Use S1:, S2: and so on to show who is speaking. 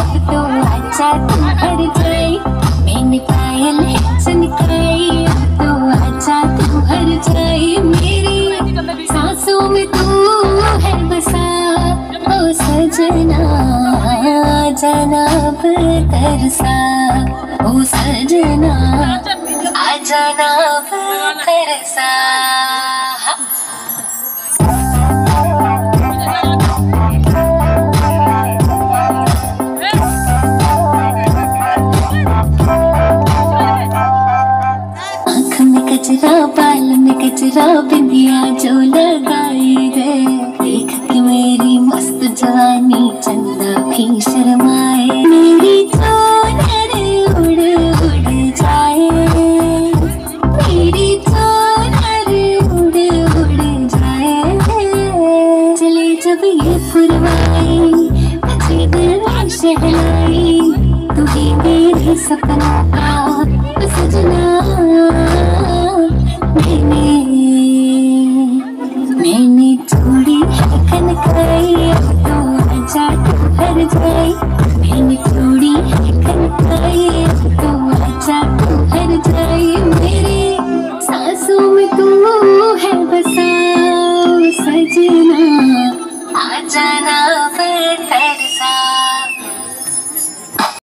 S1: अब तो हर जाए तो हर जाए मेरी सांसों में तू है। बसा ओ सजना जनाब तरसा ओ सजना आ जनाब तरसा बाल में कचरा बिंदिया जो लगाई है देख के मेरी मस्त जवानी चंदा भी शर्माए। मेरी जाए। मेरी जाए। चले जब ये मेरे सपनों का every day. I'm in your booty.